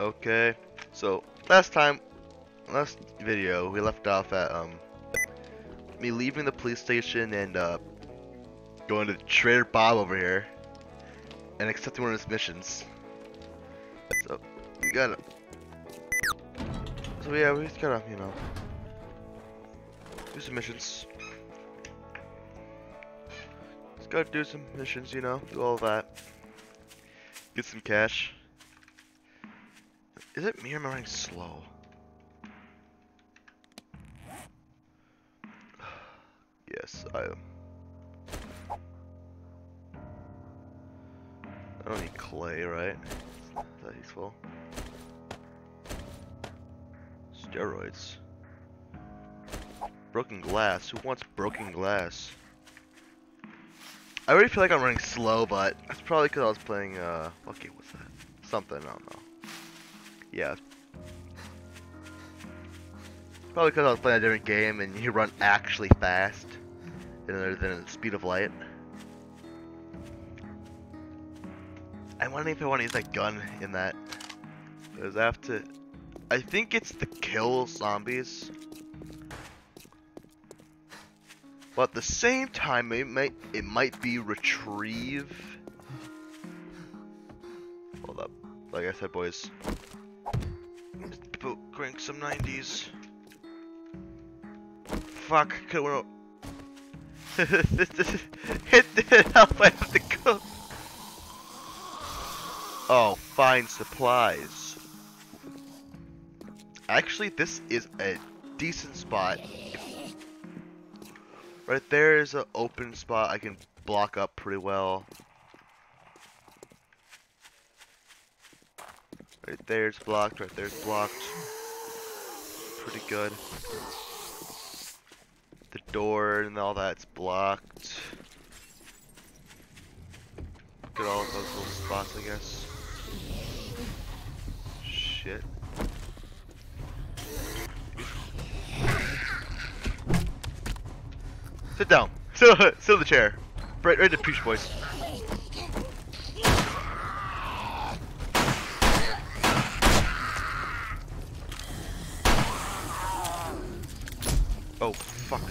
Okay, so last time, last video, we left off at um me leaving the police station and uh going to Trader Bob over here and accepting one of his missions. So we gotta. So yeah, we just gotta, you know, do some missions. Just gotta do some missions, you know, do all that. Get some cash. Is it me or am I running slow? yes, I am. I don't need clay, right? That useful. Steroids. Broken glass. Who wants broken glass? I already feel like I'm running slow, but that's probably because I was playing, uh, okay, what's that? Something, I don't know. Yeah. Probably because I was playing a different game and you run actually fast rather than the speed of light. I'm wondering if I want to use that gun in that. Because I have to... I think it's to kill zombies. But at the same time, it might, it might be retrieve. Hold up. Like I said, boys. Crank some 90s. Fuck, could have It didn't help, I have to go. Oh, find supplies. Actually, this is a decent spot. Right there is an open spot I can block up pretty well. Right there's blocked, right there's blocked. Pretty good. The door and all that's blocked. Look at all those little spots, I guess. Shit. Sit down. Sit, sit in the chair. Right, right in the peach voice. Oh, fuck.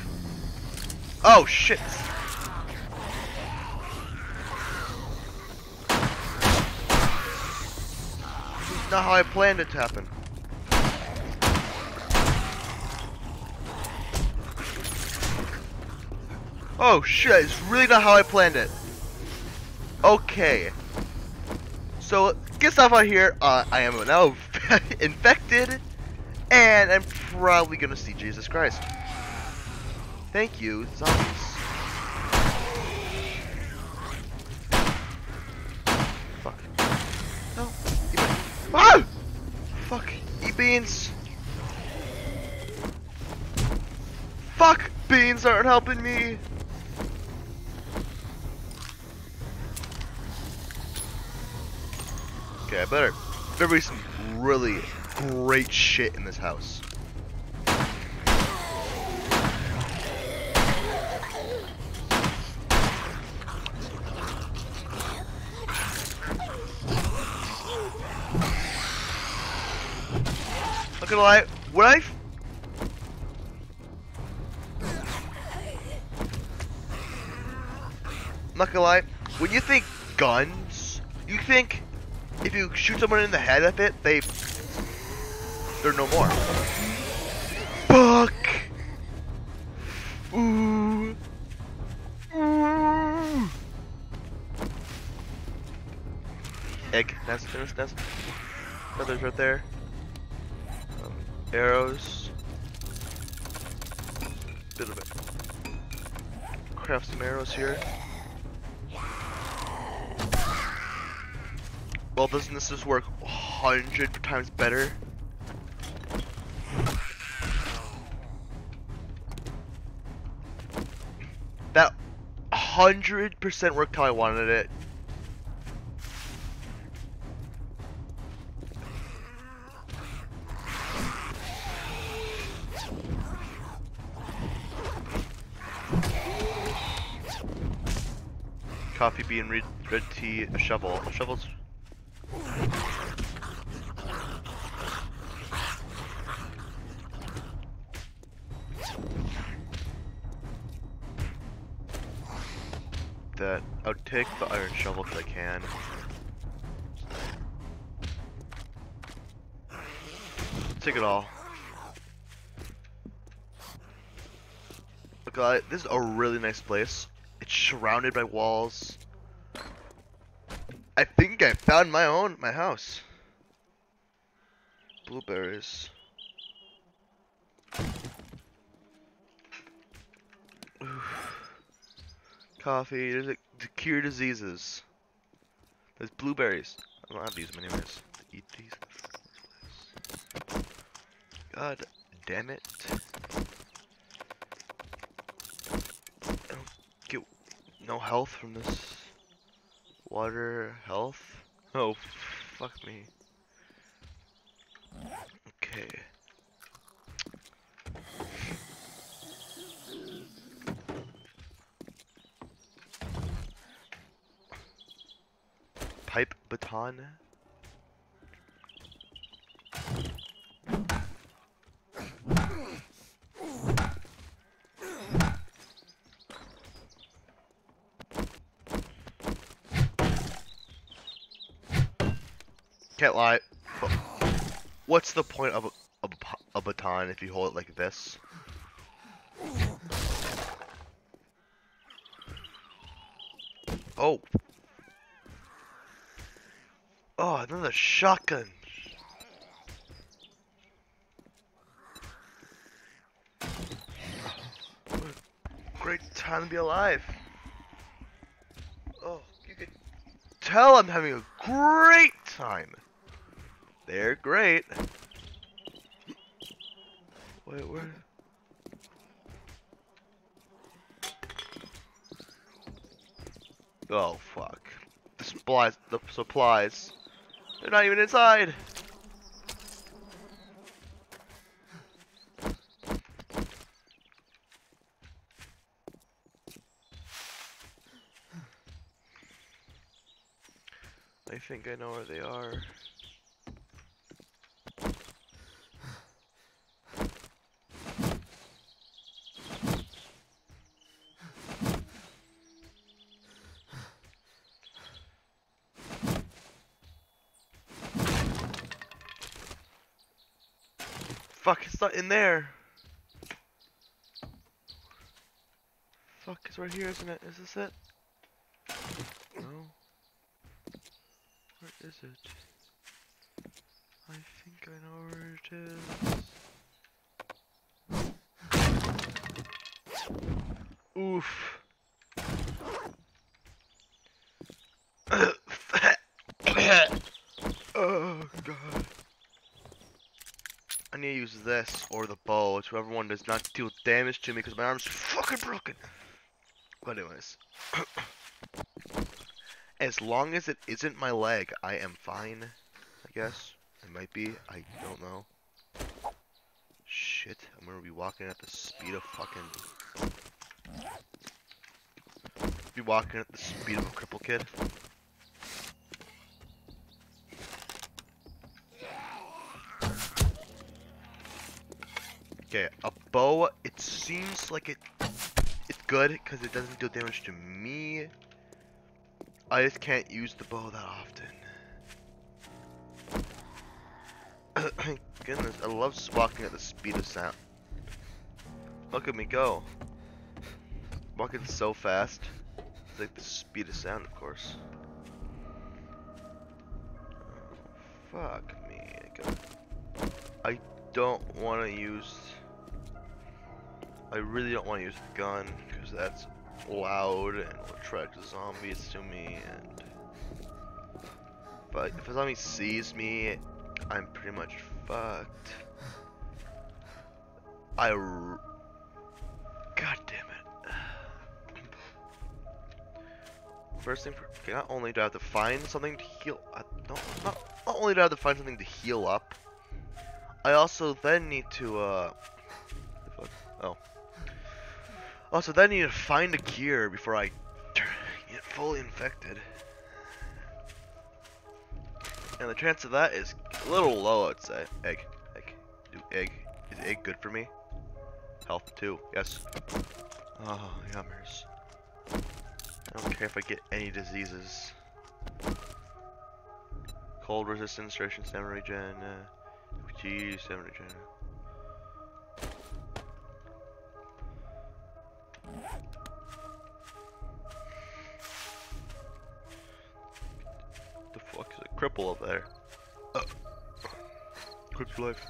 Oh, shit! This not how I planned it to happen. Oh shit, it's really not how I planned it. Okay. So, get stuff out here. Uh, I am now infected, and I'm probably gonna see Jesus Christ. Thank you, zombies. Fuck. No. Ah! Fuck. E-beans. Fuck! Beans aren't helping me! Okay, I better. There be some really great shit in this house. Gonna lie, when I not gonna lie, when you think guns, you think if you shoot someone in the head with it, they they're no more. Fuck. Ooh. Ooh. Egg nest, nest, nest. Feathers right there. Arrows. Bit of it. Craft some arrows here. Well, doesn't this just work 100 times better? That 100% worked how I wanted it. Coffee bean, red, red tea, a shovel. A shovel's... That... I'll take the iron shovel if I can. Take it all. Look, at this is a really nice place. It's surrounded by walls. I think I found my own, my house. Blueberries. Coffee, there's a, to cure diseases. There's blueberries. I don't have these anyways. Eat these. God damn it. I don't get no health from this. Water, health? Oh, fuck me. Okay. Pipe baton? Can't lie. What's the point of a, a, a baton if you hold it like this? Oh. Oh, another shotgun. Great time to be alive. Oh, you can tell I'm having a great time. They're great. Wait, where? Oh fuck. The supplies, the supplies. They're not even inside. I think I know where they are. Fuck, it's not in there. Fuck, it's right here, isn't it? Is this it? No. Where is it? I think I know where it is. Oof. oh god. This or the bow, Whoever one does not deal damage to me because my arm's fucking broken. But anyways. as long as it isn't my leg, I am fine. I guess. It might be. I don't know. Shit. I'm gonna be walking at the speed of fucking... Be walking at the speed of a cripple kid. Okay, a bow, it seems like it it's good because it doesn't deal damage to me. I just can't use the bow that often. Goodness, I love walking at the speed of sound. Look at me go. Walking so fast. It's like the speed of sound, of course. Oh, fuck me. I don't want to use I really don't want to use the gun because that's loud and will attract zombies to me and but if a zombie sees me I'm pretty much fucked. I god damn it. First thing for, not only do I have to find something to heal I don't not, not only do I have to find something to heal up I also then need to uh oh also, then I need to find a cure before I get fully infected. And the chance of that is a little low, I'd say. Egg. Egg. Do egg. Is egg good for me? Health too. Yes. Oh, yummers. I don't care if I get any diseases. Cold resistance, ration stamina regen, uh, G stamina regen. Cripple up there? Uh, quick life.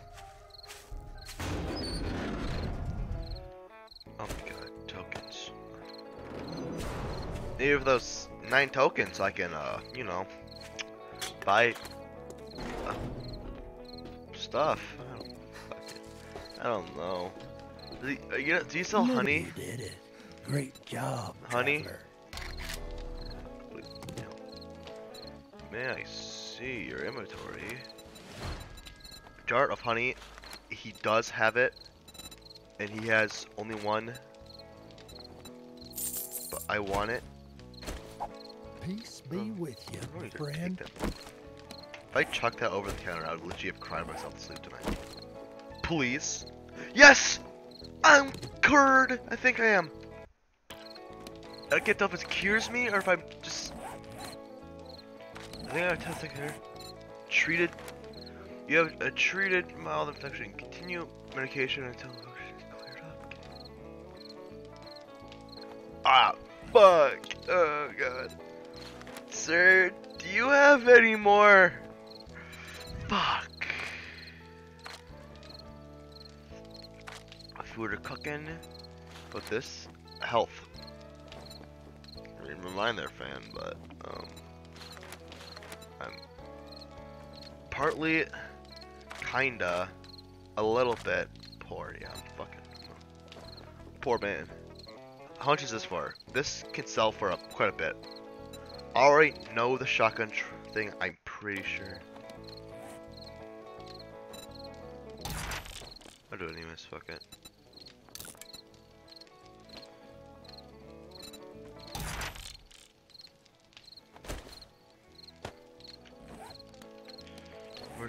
Oh my god, tokens. Maybe with those nine tokens I can, uh, you know, buy uh, stuff. I don't, fucking, I don't know. Do you, uh, you know, do you sell honey? You did it. Great job, Honey? traveler. May I see your inventory? Jar of honey. He does have it, and he has only one. But I want it. Peace be Um, with you, don't to friend. If I chuck that over the counter, I would legit have cried myself to sleep tonight. Please. Yes! I'm cured! I think I am. I can't tell if it cures me or if I'm just. I think I have testing here. Treated. You have a treated mild infection. Continue medication until infection is cleared up. Ah, fuck. Oh god. Sir, do you have any more? Fuck. Food or cooking? But this health. I mean, mind there, fan, but um, partly, kinda, a little bit poor. Yeah, I'm fucking poor man. How much is this for? This can sell for a, quite a bit. I already know the shotgun thing. I'm pretty sure. I'll do it anyways. Fuck it.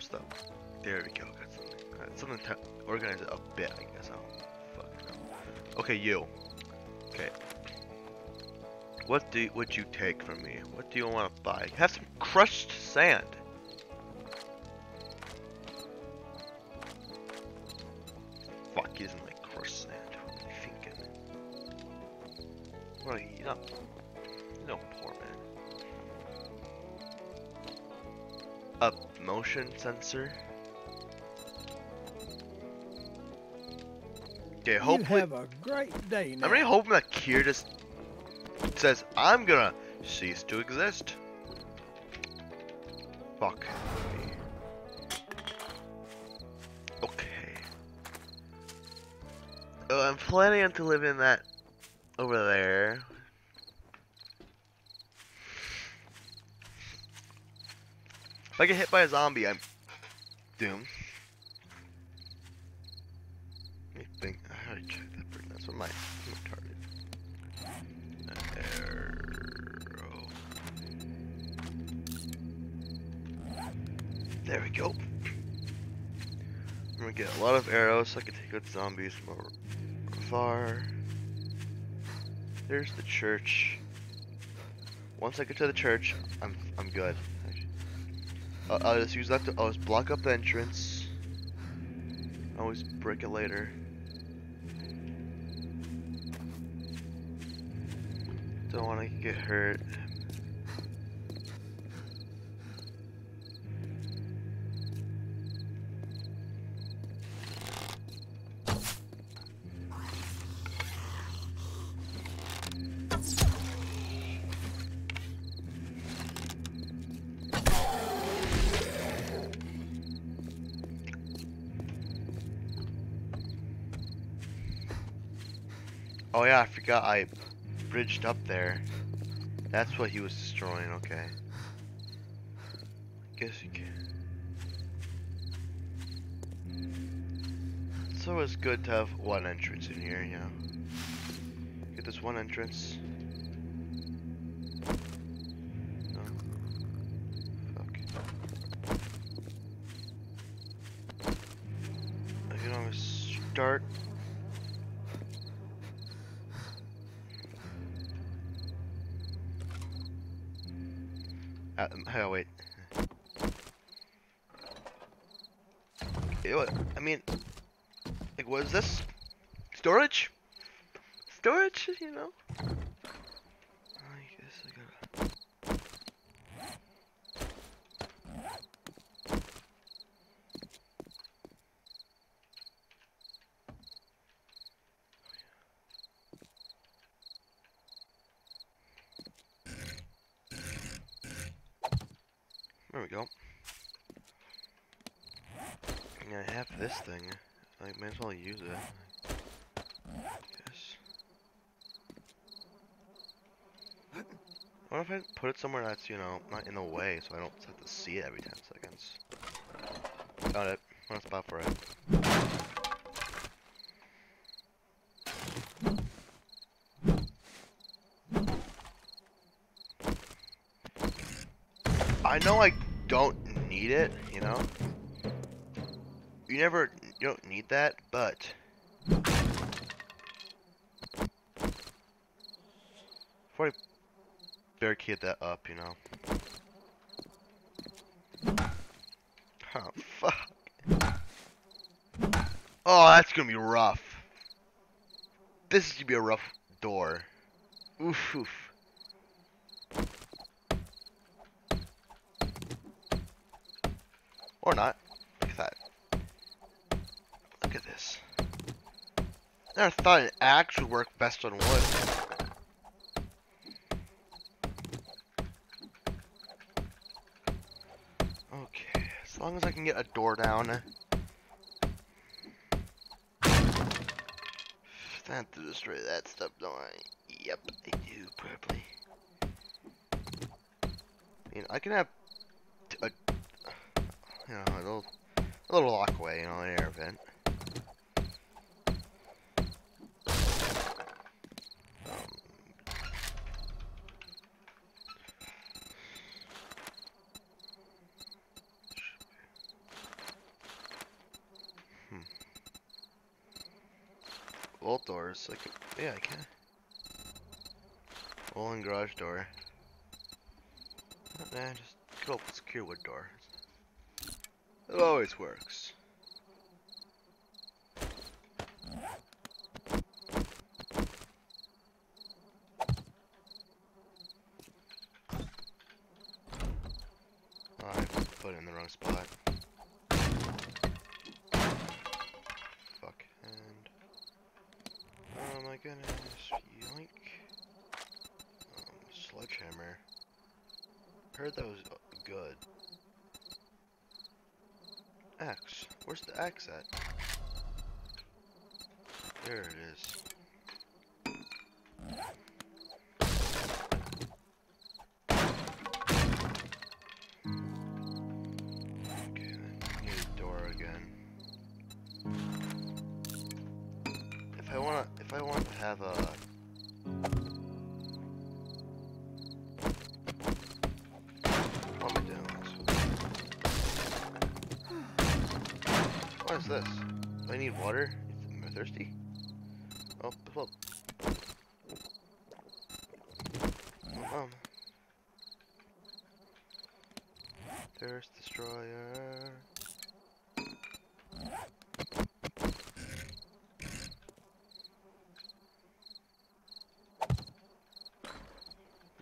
The? There we go. Got something. Something to organize it a bit. I guess. Oh, I don't fucking know. Okay, you. Okay. What do would you take from me? What do you want to buy? Have some crushed sand. Fuck, doesn't like crushed sand. What am I thinking? What are you? No motion sensor. Okay, You hopefully. have a great day now. I'm really hoping that Kier just says, I'm gonna cease to exist. Fuck me. Okay. Oh, I'm planning on to live in that over there. If I get hit by a zombie, I'm doomed. Let me think. I check that? Bring that's what my, target. Arrow. There we go. I'm gonna get a lot of arrows so I can take out zombies more far. There's the church. Once I get to the church, I'm I'm good. Uh, I'll just use that to I'll just block up the entrance. Always break it later. Don't want to get hurt. I bridged up there. That's what he was destroying, okay. I guess you can. It's always good to have one entrance in here, you know. Get this one entrance. Is this? Storage? Storage, you know? I guess I gotta... There we go. I have this thing. I might as well use it. Guess. What if I put it somewhere that's, you know, not in the way so I don't have to see it every 10 seconds? Got it. A spot for it. I know I don't need it, you know? You never, you don't need that, but... Before I barricade that up, you know? Oh, fuck. Oh, that's gonna be rough. This is gonna be a rough door. Oof, oof. Or not. Look at that. Look at this. Never thought an axe would work best on wood. Okay, as long as I can get a door down. I have to destroy that stuff, don't I? Yep, I do, probably. I mean, I can have a you know, a little, a little walkway, you know, an air vent. Um, hmm. Doors, like, yeah, I can. Rolling garage door. Nah, just good old secure wood door. It always works. Oh, I put it in the wrong spot. Oh my goodness. Yoink. Um, sledgehammer. Heard that was uh, good. Axe. Where's the axe at? There it is.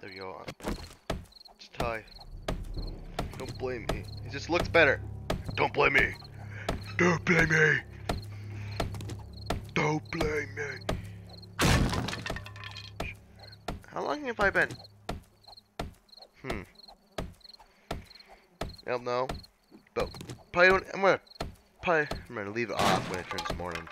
We go. Just tie. Don't blame me. It just looks better. Don't blame me. Don't blame me. Don't blame me. How long have I been? Hmm. I don't know. But probably I'm gonna probably I'm gonna leave it off when it turns morning.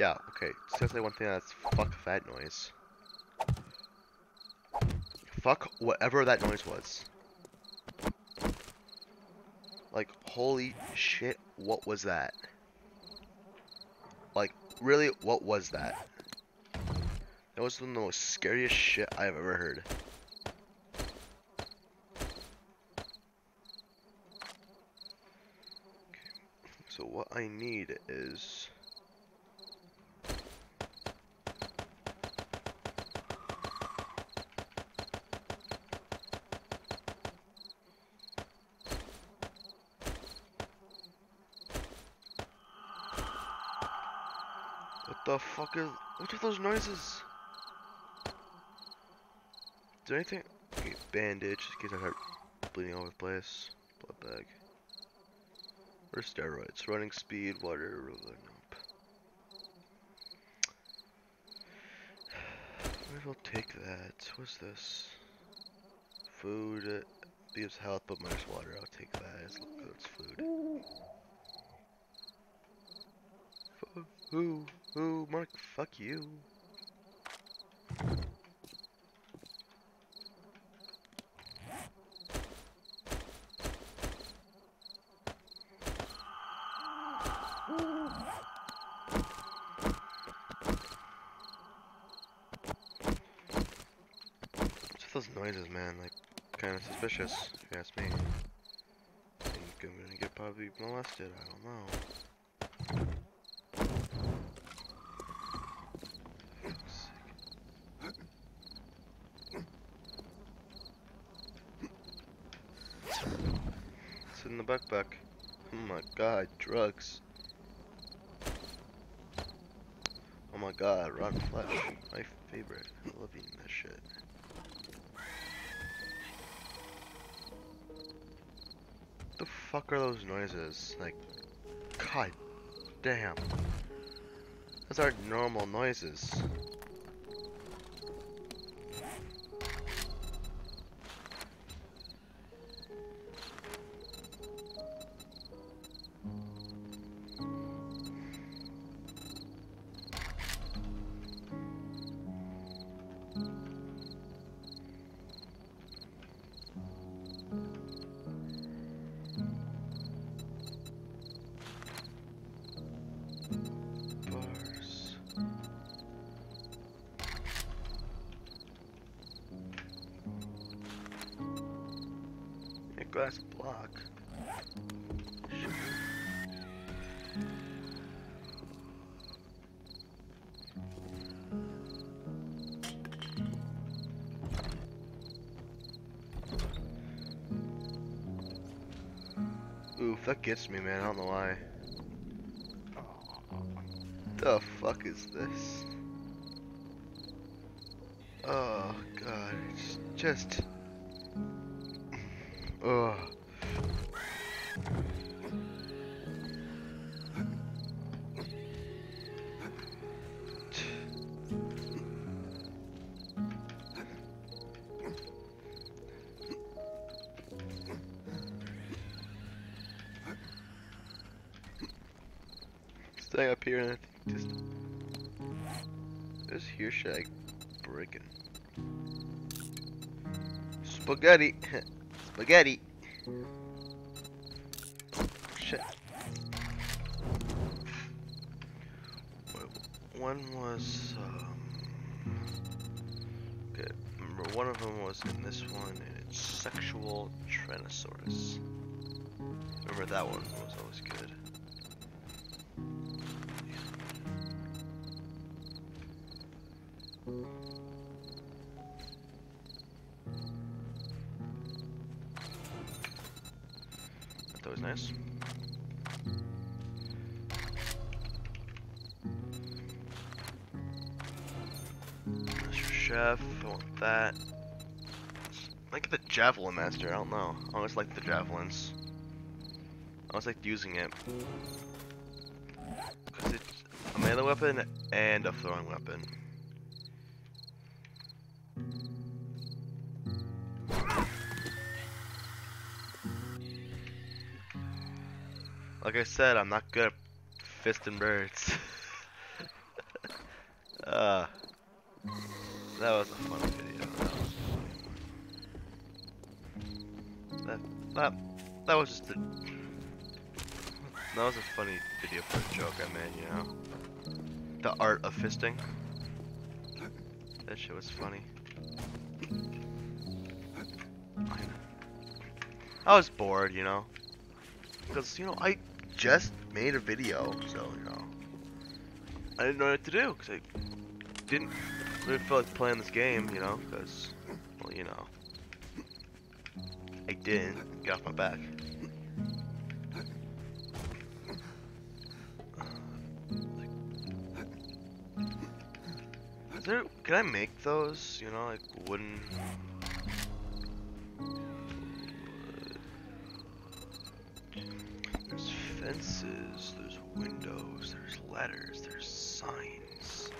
Yeah, okay. Seriously, one thing that's fuck that noise. Fuck whatever that noise was. Like, Holy shit, what was that? Like, really, what was that? That was the most scariest shit I've ever heard. So what I need is... fuck is... What are those noises? Is there anything... Okay, bandage, in case I start bleeding all over the place. Blood bag. Or steroids. Running speed, water, nope. Maybe I'll take that. What's this? Food. Gives health, but minus water. I'll take that. As it's food. Fu- Who? Mark, fuck you. Those noises, man? Like, kind of suspicious, if you ask me. I think I'm gonna get probably molested, I don't know. Oh my god, drugs. Oh my god, rotten flesh. My favorite. I love eating that shit. What the fuck are those noises? Like, god damn. Those aren't normal noises. That gets me, man. I don't know why. The fuck is this? Oh god, it's just. Ugh. Spaghetti, spaghetti. Shit. One was um. Okay, remember one of them was in this one, and it's sexual Tyrannosaurus. Remember that one was always good. That nice. Master Chef, I want that. Like the Javelin Master, I don't know. I always like the Javelins. I always liked using it. Because it's a melee weapon and a throwing weapon. Like I said, I'm not good at fisting birds. uh, that was a fun video. That was that that was just a That was a funny video for a joke I made, you know? The art of fisting. That shit was funny. I was bored, you know? Because, you know, I just made a video, so, you know. I didn't know what to do, because I didn't really feel like playing this game, you know? Because, well, you know. I didn't get off my back. Is there, can I make those, you know, like wooden fences, there's windows, there's letters, there's signs.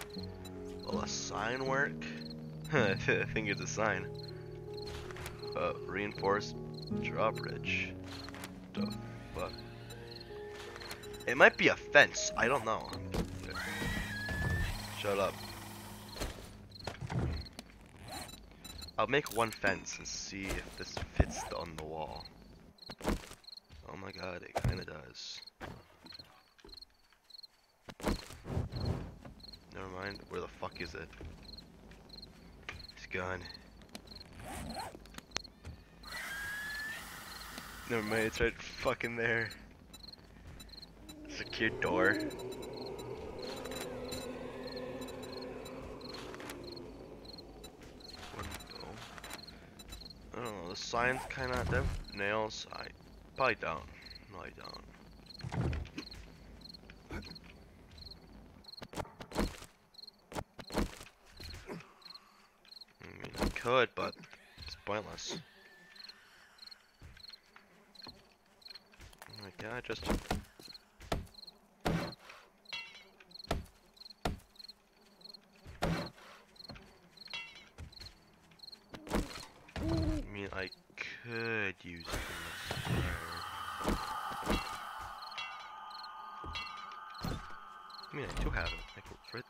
Will a sign work? I think it's a sign. Uh, reinforced drawbridge. The fuck? It might be a fence. I don't know. Shut up. I'll make one fence and see if this fits on the wall. Oh my god, it kinda does. Never mind, where the fuck is it? It's gone. Never mind, it's right fucking there. Secure door. I don't know, the sign's kinda, nails, I Don't. No, I don't. I mean, I could, but it's pointless. Oh my god, just... I mean, I could use them there. I mean, I do have it. I can for it.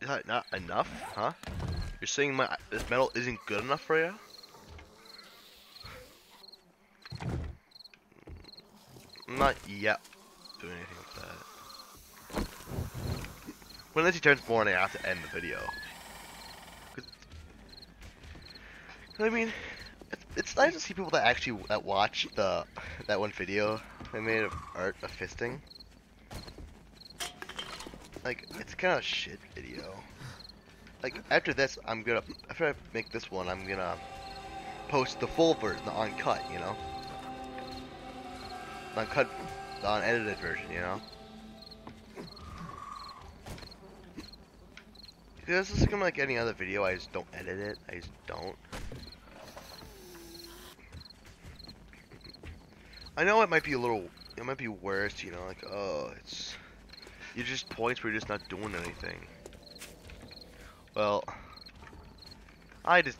Is that not enough, huh? You're saying my this metal isn't good enough for you? Not yet doing anything with that. When Lindsay turns morning, I have to end the video. I mean, it's, it's nice to see people that actually that watch the that one video I made of art of fisting. Like, it's kind of shit video. Like, after this, I'm gonna after I make this one, I'm gonna post the full version, the uncut, you know, the uncut, the unedited version, you know. Because this is gonna like any other video, I just don't edit it. I just don't. I know it might be a little, it might be worse, you know, like, oh, it's, you're just points where you're just not doing anything. Well, I just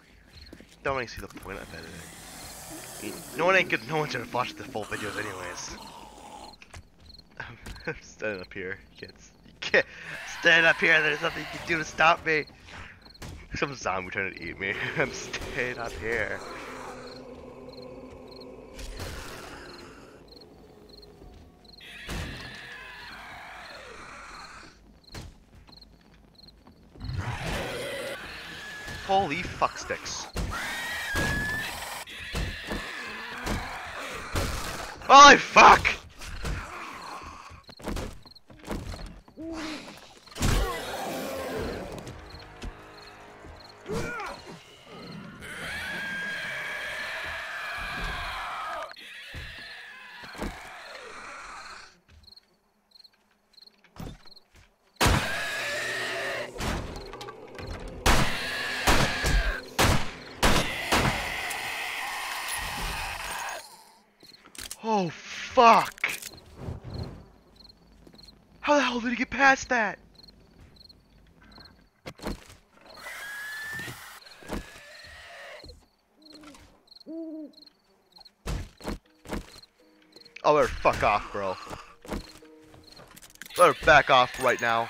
don't really see the point of editing. No one ain't good, no gonna watch the full videos anyways. I'm standing up here, can't, you can't, stand up here, there's nothing you can do to stop me. Some zombie trying to eat me, I'm staying up here. Holy fuck sticks. Holy fuck! Fuck! How the hell did he get past that? Oh, better fuck off, bro. Better back off right now.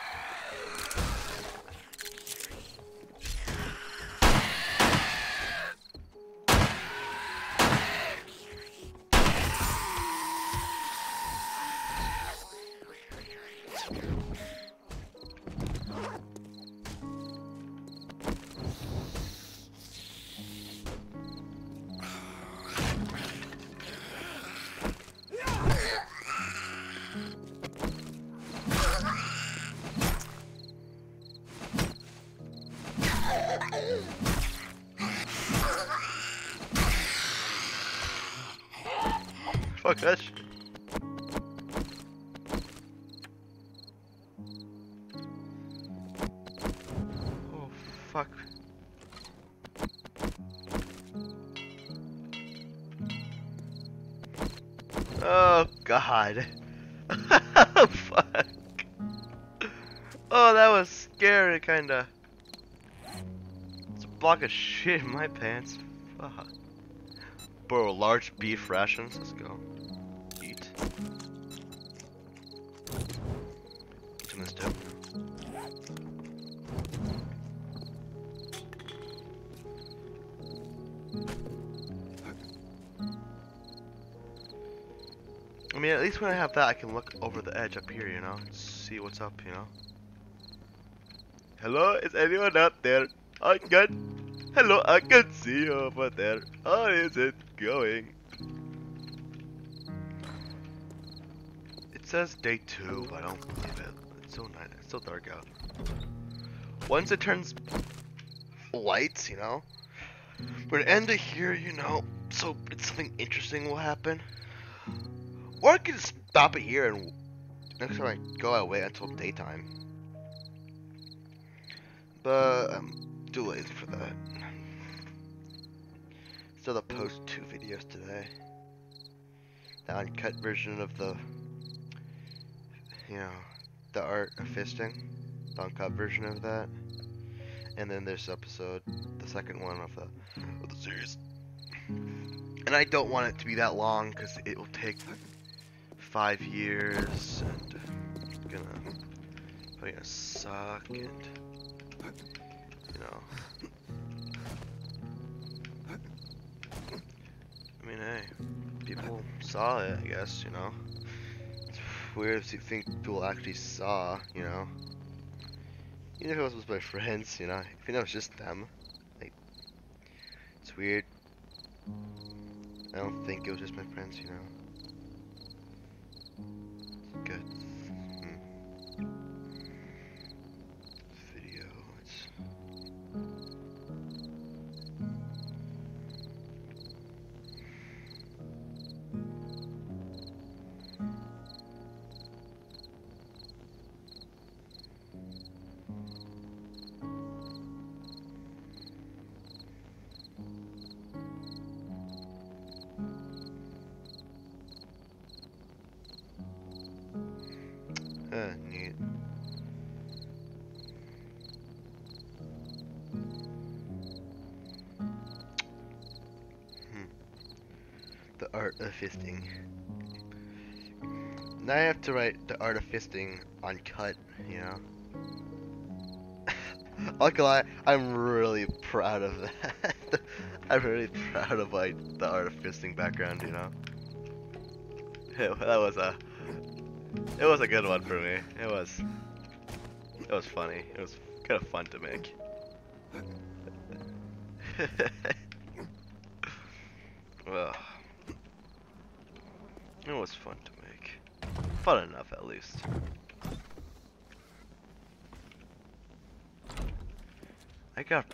Oh, fuck. Oh, God. fuck. Oh, that was scary, kinda. It's a block of shit in my pants. Fuck. Bro, large beef rations. Let's go. Least when I have that, I can look over the edge up here, you know, see what's up, you know. Hello, is anyone out there? I can. Hello, I can see you over there. How is it going? It says day two, but I don't believe it. It's so night. It's so dark out. Once it turns lights, you know, we're gonna end it here, you know. So it's something interesting will happen. Or I could stop it here and next time I go, I wait until daytime. But I'm too lazy for that. Still to post two videos today. The uncut version of the, you know, the art of fisting. The uncut version of that. And then this episode, the second one of the, of the series. And I don't want it to be that long because it will take five years and gonna gonna suck and you know. I mean hey people saw it I guess you know. It's weird to think people actually saw you know. Even if it was with my friends you know. If you know it's just them like it's weird. I don't think it was just my friends you know good. Art of fisting. Now I have to write the art of fisting on cut, you know. Gonna lie, I'm really proud of that. I'm really proud of like the art of fisting background, you know. that was a it was a good one for me. It was it was funny. It was kind of fun to make. well, it was fun to make. Fun enough, at least. I got.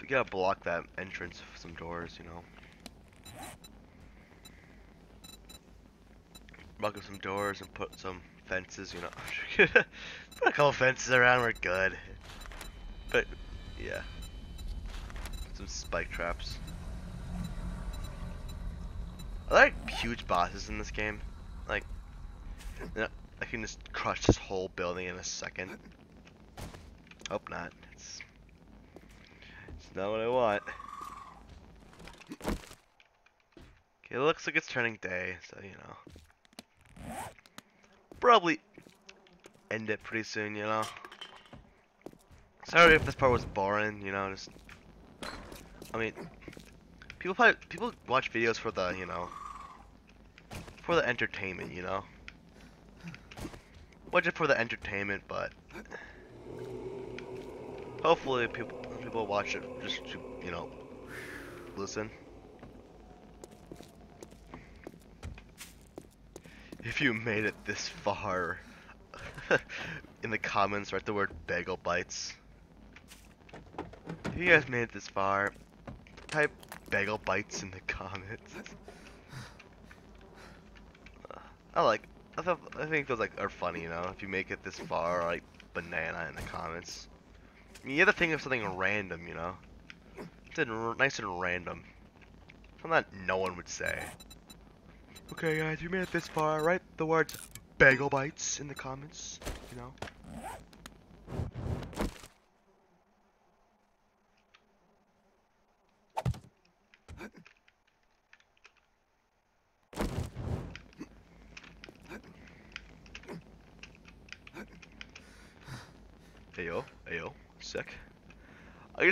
We gotta block that entrance with some doors, you know. Block up some doors and put some fences, you know. put a couple fences around, we're good. But, yeah. Some spike traps. I like huge bosses in this game. Like, you know, I can just crush this whole building in a second. Hope not. It's, it's not what I want. Okay, it looks like it's turning day, so you know. Probably end it pretty soon, you know. Sorry if this part was boring, you know, just I mean people probably people watch videos for the, you know, for the entertainment, you know. Watch it for the entertainment, but hopefully people people watch it just to, you know, listen. If you made it this far, in the comments write the word bagel bites. If you guys made it this far, type bagel bites in the comments. I like. I, I think those like are funny, you know. If you make it this far, like banana in the comments. I mean, you have to think of something random, you know. Something nice and random. Something that no one would say. Okay, guys, you made it this far. Write the words bagel bites in the comments. You know.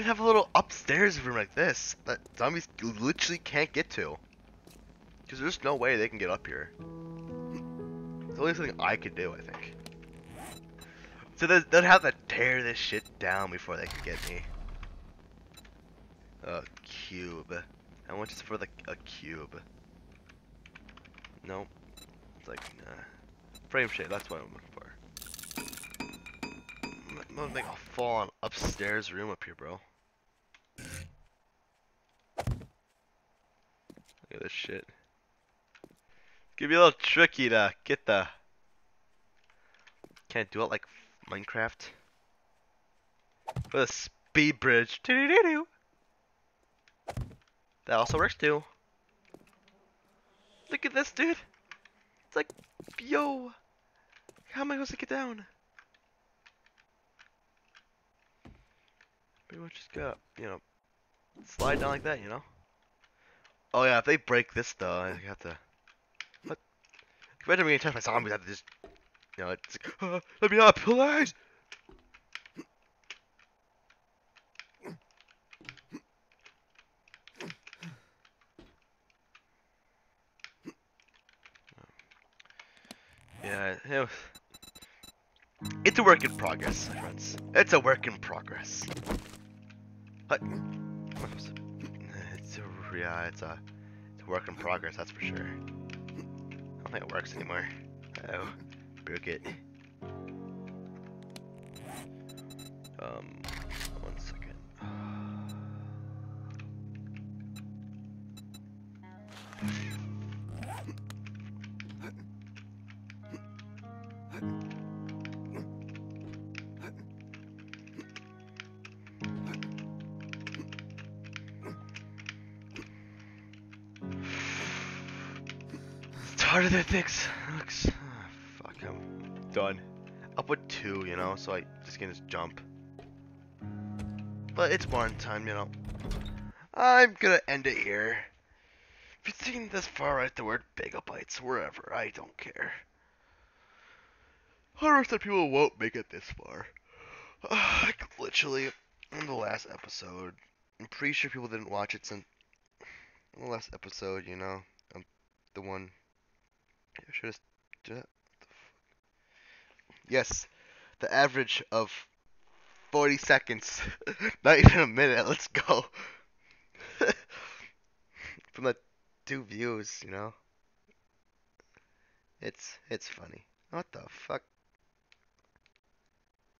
Have a little upstairs room like this that zombies literally can't get to. Because there's no way they can get up here. It's the only thing I could do, I think. So they- they'd have to tear this shit down before they could get me. A cube. I want just for the a cube? Nope. It's like, nah. Frame shapes, that's what I'm looking for. I'm gonna make a full on upstairs room up here, bro. At this shit. Give me a little tricky to get the. Can't do it like Minecraft. For the speed bridge. Doo-doo-doo-doo. That also works too. Look at this, dude. It's like, yo. How am I supposed to get down? Pretty much just gotta, you know, slide down like that, you know? Oh yeah, if they break this though, I have to... What? Imagine being attacked by zombies, I have to just... You know, it's like, "Ah, let me up, please! Yeah, it was... It's a work in progress, friends. It's a work in progress. What? Yeah, it's a, it's a work in progress, that's for sure. I don't think it works anymore. Oh, broke it. Um, Harder than it thinks. Looks. ah, fuck, I'm done. I'll put two, you know, so I just can just jump. But it's one time, you know. I'm gonna end it here. If you've seen this far, write the word bagel wherever. I don't care. Hundred percent people won't make it this far. like literally, in the last episode, I'm pretty sure people didn't watch it since the last episode. You know, um, the one. I should have. Did that? The fuck? Yes, the average of 40 seconds. Not even a minute. Let's go. From the two views, you know. It's it's funny. What the fuck?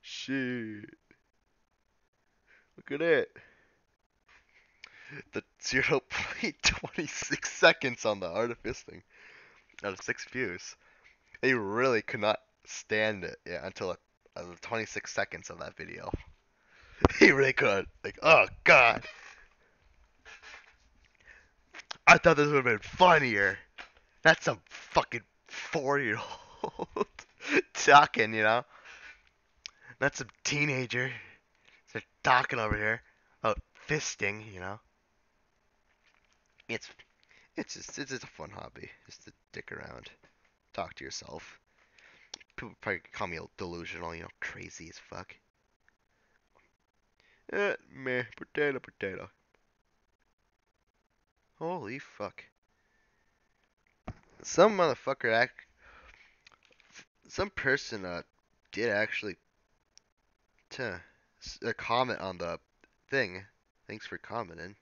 Shit. Look at it. The 0.26 seconds on the art of fisting out of six views. They really could not stand it yeah, until uh, the 26 seconds of that video. He really could. Like, oh god. I thought this would have been funnier. That's some fucking four year old talking, you know? Not some teenager. They're talking over here about fisting, you know? It's it's just it's just a fun hobby, just to dick around, talk to yourself. People probably call me delusional, you know, crazy as fuck. Eh, meh, potato, potato. Holy fuck. Some motherfucker act. Some person uh did actually a comment on the thing. Thanks for commenting.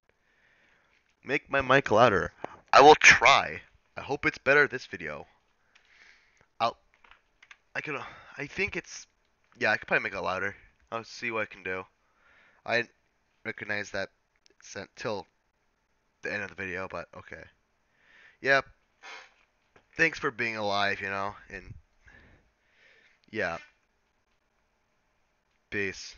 Make my mic louder. I will try. I hope it's better this video. I'll. I can. I think it's. Yeah, I could probably make it louder. I'll see what I can do. I recognize that sent till the end of the video, but okay. Yep. thanks for being alive, you know, and yeah. Peace.